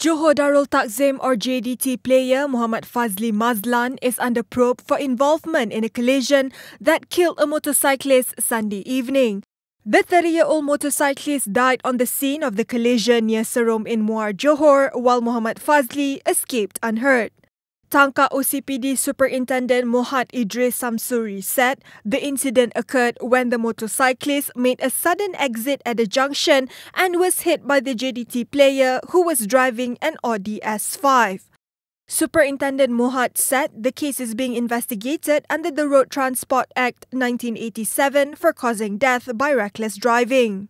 Johor Darul Takzim or JDT player Muhammad Fazly Mazlan is under probe for involvement in a collision that killed a motorcyclist Sunday evening. The 30-year-old motorcyclist died on the scene of the collision near Serom in Muar, Johor, while Muhammad Fazly escaped unhurt. Tangkak OCPD Superintendent Mohad Idris Samsuri said the incident occurred when the motorcyclist made a sudden exit at the junction and was hit by the JDT player who was driving an Audi S5. Superintendent Mohad said the case is being investigated under the Road Transport Act 1987 for causing death by reckless driving.